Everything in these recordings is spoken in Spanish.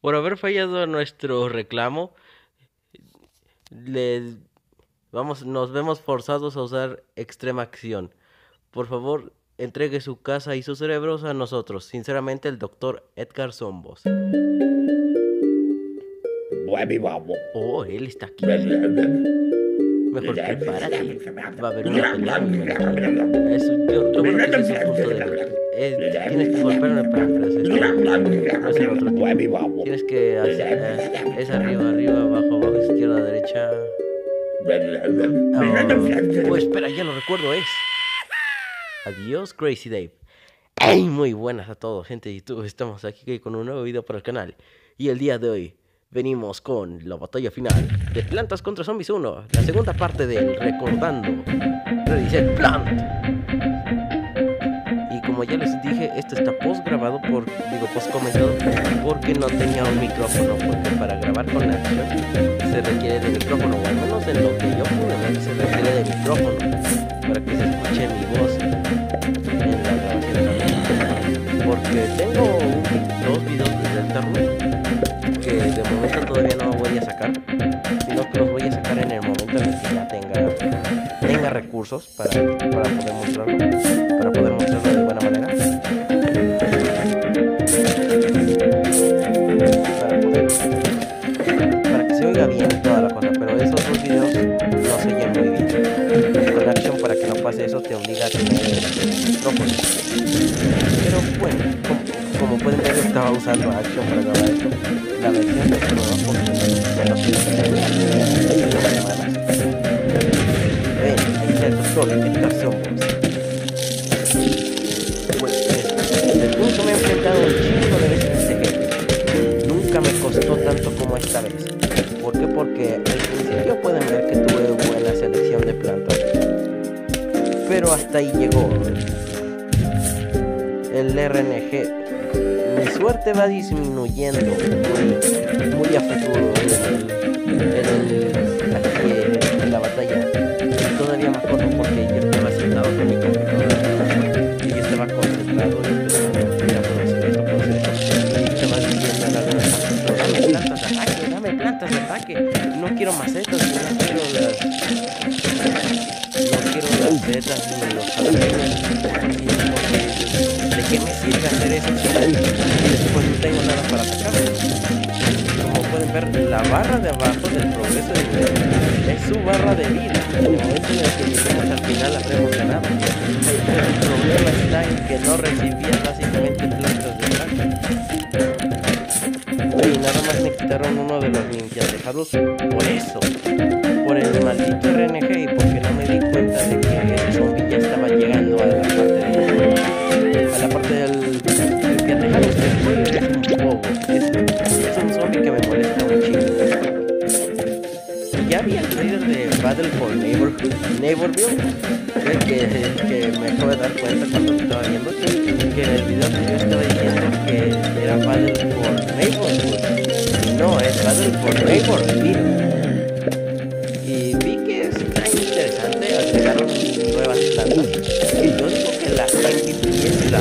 Por haber fallado a nuestro reclamo, les vamos, nos vemos forzados a usar extrema acción. Por favor, entregue su casa y sus cerebros a nosotros. Sinceramente, el doctor Edgar Zombos. Oh, él está aquí. Mejor prepárate. Va a haber una pelea. Eso, yo, yo creo que ese es punto de eh, Tienes que no es el otro tipo. Tienes que hacer. eh, es arriba, arriba, abajo, abajo, izquierda, derecha. Oh, oh, espera, ya lo recuerdo, es. Adiós, Crazy Dave. ¡Ey! Muy buenas a todos, gente de YouTube. Estamos aquí con un nuevo video para el canal. Y el día de hoy venimos con la batalla final de Plantas contra Zombies 1. La segunda parte del Recordando Ready Set Plant. Esto está post grabado por, digo post comentado, porque no tenía un micrófono. Porque para grabar con acción se requiere de micrófono, o al menos en lo que yo pude ver se requiere de micrófono para que se escuche mi voz en la grabación. Porque tengo dos videos de Delta Room que de momento todavía no voy a sacar, sino que los voy a sacar en el momento en el que ya tenga, tenga recursos para, para poder mostrarlo, para poder mostrarlo te obliga a tener micrófono. Pero bueno, como, como pueden ver estaba usando Action para grabar esto. Va disminuyendo muy a futuro la barra de abajo del progreso de es su barra de vida. En el momento en el que lleguemos al final habremos ganado. El problema está en que no recibía básicamente plantas de ataque. Y nada más me quitaron uno de los limpiatejados por eso. Por el maldito RNG y porque no me di cuenta Neighborville, que, que me acabo de dar cuenta cuando estaba viendo, que el video que yo estaba diciendo que era Battle for Neighborhood. Y no, es Battle for Neighborville. Y vi que está interesante, agregaron nuevas plantas. Y yo digo que la Sanctity es la,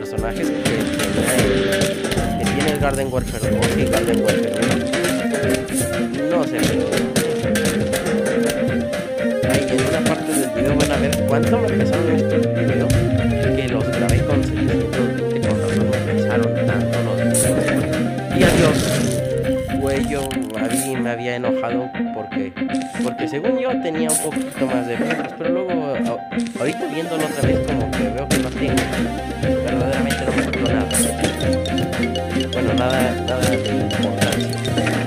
personajes que tiene el Garden Warfare 2 y Garden Warfare 1. No sé, Ahí en una parte del video van a ver cuánto me pesaron estos videos que los grabé con 720 con razón me pesaron tanto los videos. Y adiós. Había enojado porque porque según yo tenía un poquito más de plantas, pero luego ahorita viéndolo otra vez como que veo que no tengo. Verdaderamente no me gustó nada. Bueno, nada, nada de importancia.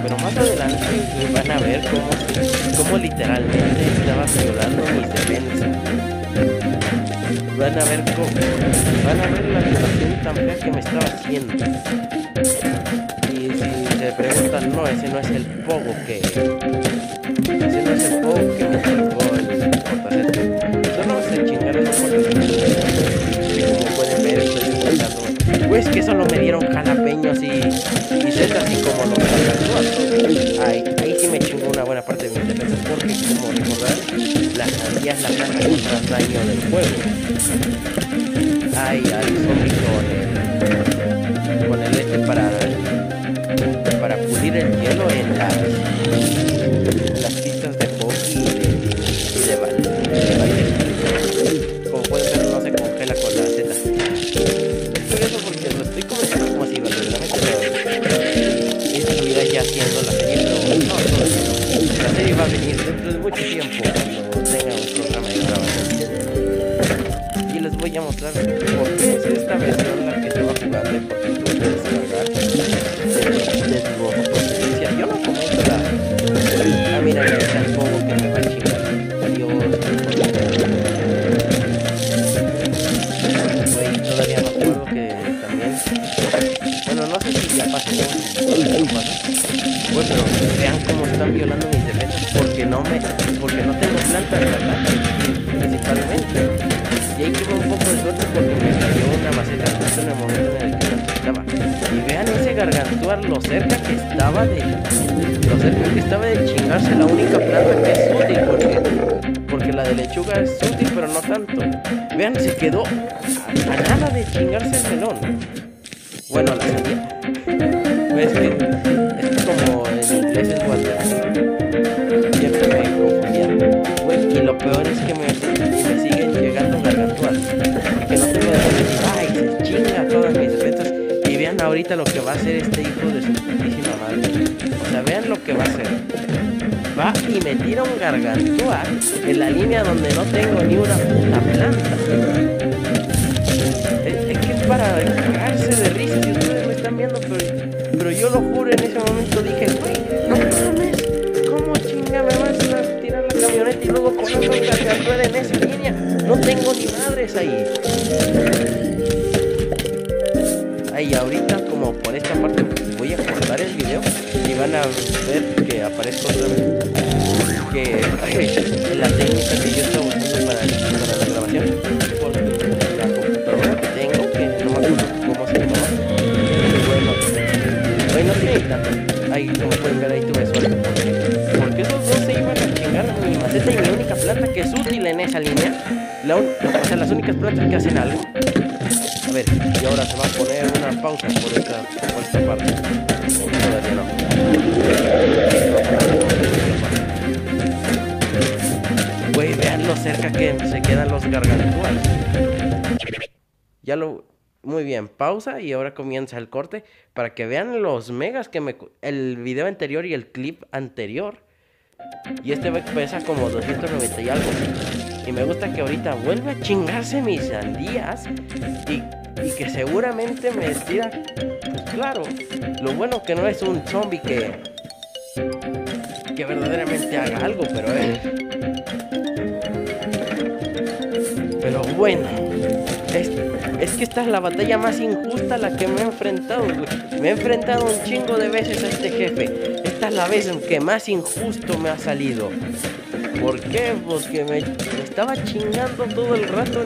Pero más adelante van a ver cómo, cómo literalmente estaba violando mis defensas. Van a ver cómo, van a ver la violación tan fea que me estaba haciendo. Se preguntan, no, ese no es el pogo que. Ese no es el pogo que me entregó el portacete. Solo se chingaron un portacete. Y como pueden ver, estoy disfrutando. Pues que solo me dieron jalapeños y, y setas así como los. Ahí, ahí sí me chingó una buena parte de mi defensas porque, como recordar, la sandía es la planta con más daño del juego. Ay, al zombie con voy a mostrar por qué es esta versión la que se va a jugar de por qué descargar de, tu procedencia. Yo no comento la. Ah, mira, ya juego que me va a chingar. Adiós. Güey, todavía me acuerdo que también. Bueno, no sé si ya pasó. Güey, pero vean cómo están violando mis defensas porque no me. porque no tengo plantas de ataque, principalmente. Y ahí tuve un poco de suerte porque me cayó una maceta justo en el momento en el que la necesitaba. Y vean ese gargantuar lo cerca que estaba de. lo cerca que estaba de chingarse la única planta que es útil porque. Porque la de lechuga es útil, pero no tanto. Vean, se quedó a, nada de chingarse el melón. Bueno, la sandía. Es que, va a hacer este hijo de su putísima madre. O sea, vean lo que va a hacer. Va y me tira un gargantúa en la línea donde no tengo ni una puta planta. Es, es que es para cagarse de risa si ustedes me están viendo, pero, pero yo lo juro en ese momento dije, güey, no mames, ¿cómo chinga me vas a tirar la camioneta y luego poner un gargantúa en esa línea? No tengo ni madres ahí. Ay, ahorita como por esta parte voy a cortar el video y van a ver que aparezco otra vez. Que la técnica que yo estaba usando para, para la grabación, porque la computadora tengo, que no me acuerdo cómo se llama, bueno, hoy no tiene tanto. Ahí, como pueden ver, ahí tuve suerte. Porque, esos dos se iban a chingar mi maceta y mi única planta que es útil en esa línea. La o sea, las únicas plantas que hacen algo. Ya lo... Muy bien, pausa y ahora comienza el corte para que vean los megas que me... El video anterior y el clip anterior. Y este pesa como 290 y algo. Y me gusta que ahorita vuelve a chingarse mis sandías. Y, y que seguramente me. Pues claro. Lo bueno que no es un zombie que. Que verdaderamente haga algo, pero. Pero bueno. Es, es que esta es la batalla más injusta a la que me he enfrentado. Me he enfrentado un chingo de veces a este jefe. Esta es la vez en que más injusto me ha salido. ¿Por qué? Porque me, estaba chingando todo el rato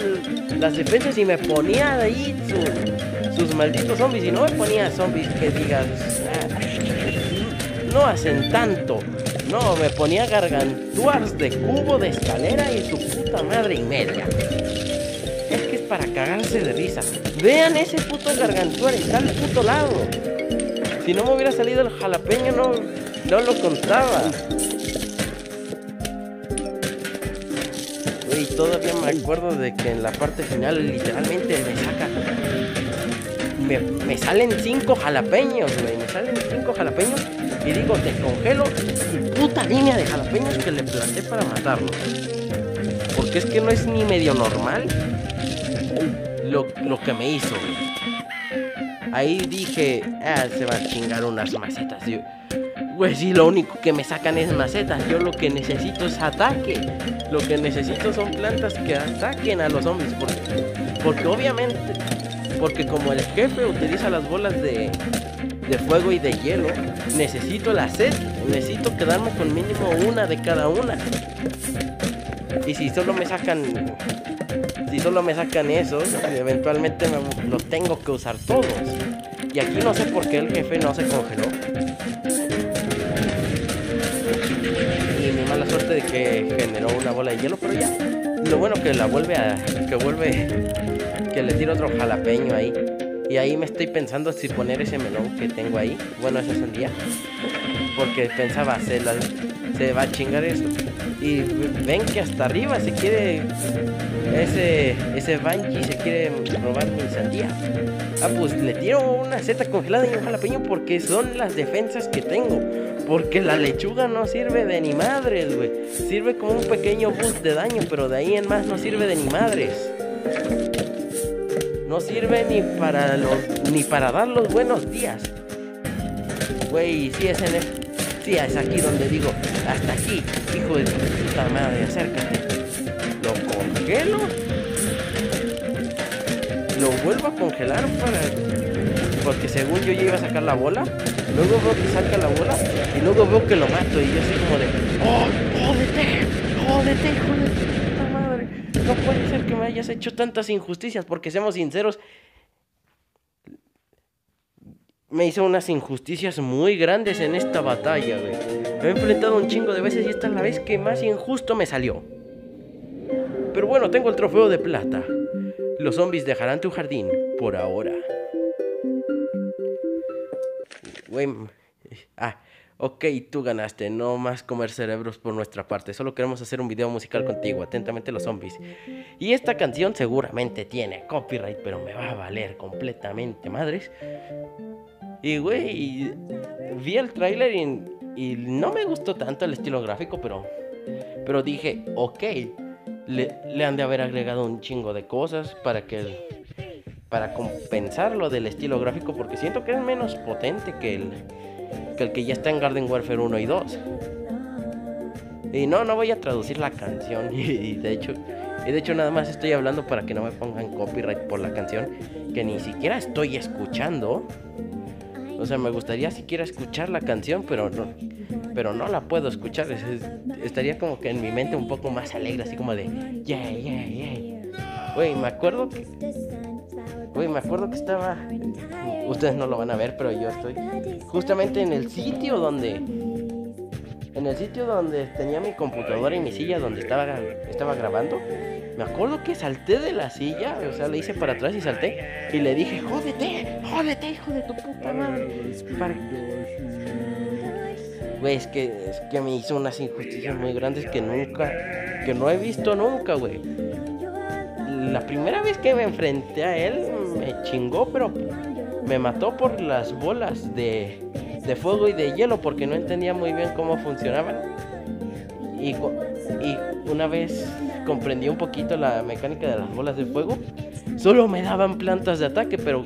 las defensas y me ponía ahí su- sus malditos zombies. Y no me ponía zombies que digas, "Ah, no hacen tanto. No, me ponía gargantuars de cubo de escalera y su puta madre y media. Para cagarse de risa. Vean ese puto gargantuar, está al puto lado. Si no me hubiera salido el jalapeño, no, lo contaba. Güey, todavía me acuerdo de que en la parte final literalmente me saca. Me, me salen cinco jalapeños, güey. Me salen cinco jalapeños. Y digo, te congelo y puta línea de jalapeños que le planté para matarlo. Porque es que no es ni medio normal lo, lo que me hizo. Ahí dije, ah, se va a chingar unas macetas. Güey, sí, lo único que me sacan es macetas. Yo lo que necesito es ataque. Lo que necesito son plantas que ataquen a los zombies. Porque, porque obviamente, porque como el jefe utiliza las bolas de, de fuego y de hielo, necesito la sed. Necesito quedarme con mínimo una de cada una. Y si solo me sacan. Si solo me sacan esos, eventualmente me- los tengo que usar todos. Y aquí no sé por qué el jefe no se congeló. Y mi mala aparte de que generó una bola de hielo, pero ya. Lo bueno que la vuelve a. que vuelve. que le tira otro jalapeño ahí. Y ahí me estoy pensando si poner ese melón que tengo ahí. Bueno, esa sandía. Porque pensaba, se, se va a chingar eso. Y ven que hasta arriba se quiere. Ese, ese Banji se quiere robar mi sandía. Ah, pues le tiro una seta congelada y un jalapeño porque son las defensas que tengo. Porque la lechuga no sirve de ni madres, güey. Sirve como un pequeño boost de daño, pero de ahí en más no sirve de ni madres. No sirve ni para los ni para dar los buenos días. Güey, si es en el, sí, es aquí donde digo, hasta aquí, hijo de tu puta madre, acércate. Lo congelo. Lo vuelvo a congelar para porque según yo ya iba a sacar la bola, luego veo que saca la bola y luego veo que lo mato y yo así como de, ¡Oh, jódete! ¡Jódete, hijo de puta madre! No puede ser que me hayas hecho tantas injusticias porque seamos sinceros, me hizo unas injusticias muy grandes en esta batalla, güey. Me he enfrentado un chingo de veces y esta es la vez que más injusto me salió. Pero bueno, tengo el trofeo de plata. Los zombies dejarán tu jardín por ahora. Güey. Ah, ok, tú ganaste. No más comer cerebros por nuestra parte. Solo queremos hacer un video musical contigo. Atentamente los zombies. Y esta canción seguramente tiene copyright, pero me va a valer completamente madres. Y güey, vi el tráiler y, no me gustó tanto el estilo gráfico, pero, pero dije, ok, le, le han de haber agregado un chingo de cosas para que para compensar lo del estilo gráfico porque siento que es menos potente que el que, el que ya está en Garden Warfare 1 y 2. Y no, no voy a traducir la canción y, de hecho y de hecho nada más estoy hablando para que no me pongan copyright por la canción que ni siquiera estoy escuchando. O sea, me gustaría siquiera escuchar la canción, pero no pero no la puedo escuchar. estaría como que en mi mente un poco más alegre, así como de yeah, yeah, yeah. Güey, me acuerdo que Güey, me acuerdo que estaba. Ustedes no lo van a ver, pero yo estoy justamente en el sitio donde. En el sitio donde tenía mi computadora y mi silla donde estaba, estaba grabando. Me acuerdo que salté de la silla, o sea, le hice para atrás y salté. Y le dije, jódete, jódete, hijo de tu puta madre. Güey, es que, es que me hizo unas injusticias muy grandes que nunca, que no he visto nunca, güey. La primera vez que me enfrenté a él, me chingó, pero me mató por las bolas de, de fuego y de hielo porque no entendía muy bien cómo funcionaban. Y, y una vez comprendí un poquito la mecánica de las bolas de fuego, solo me daban plantas de ataque, pero,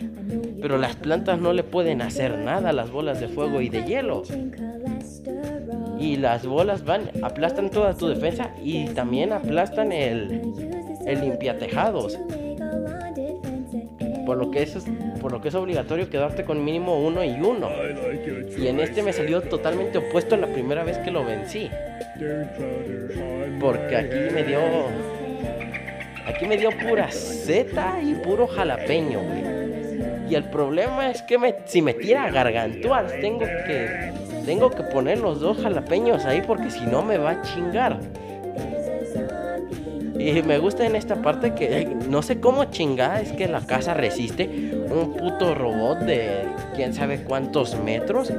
pero las plantas no le pueden hacer nada a las bolas de fuego y de hielo. Y las bolas van, aplastan toda tu defensa y también aplastan el, el limpiatejados. Por lo que es por lo que es obligatorio quedarte con mínimo uno y uno. Y en este me salió totalmente opuesto la primera vez que lo vencí. Porque aquí me dio aquí me dio pura seta y puro jalapeño, Y el problema es que me, si me tira gargantuas, tengo que tengo que poner los dos jalapeños ahí porque si no me va a chingar. Y me gusta en esta parte que no sé cómo chingada es que la casa resiste un puto robot de quién sabe cuántos metros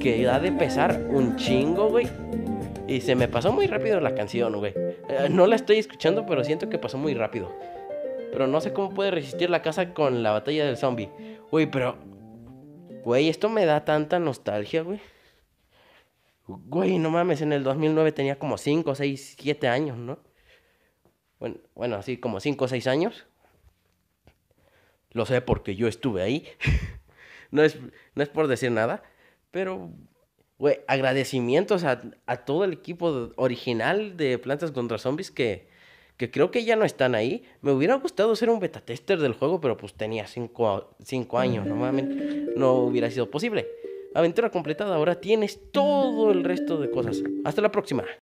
que ha de pesar un chingo, güey. Y se me pasó muy rápido la canción, güey. Eh, no la estoy escuchando, pero siento que pasó muy rápido. Pero no sé cómo puede resistir la casa con la batalla del zombie. Güey, pero... Güey, esto me da tanta nostalgia, güey. Güey, no mames, en el 2009 tenía como 5, 6, 7 años, ¿no? Bueno, bueno, así como 5 o 6 años. Lo sé porque yo estuve ahí. no, es, no es por decir nada. Pero, güey, agradecimientos a, todo el equipo original de Plantas contra Zombies que, que creo que ya no están ahí. Me hubiera gustado ser un beta tester del juego, pero pues tenía 5 años. Normalmente no hubiera sido posible. Aventura completada, ahora tienes todo el resto de cosas. Hasta la próxima.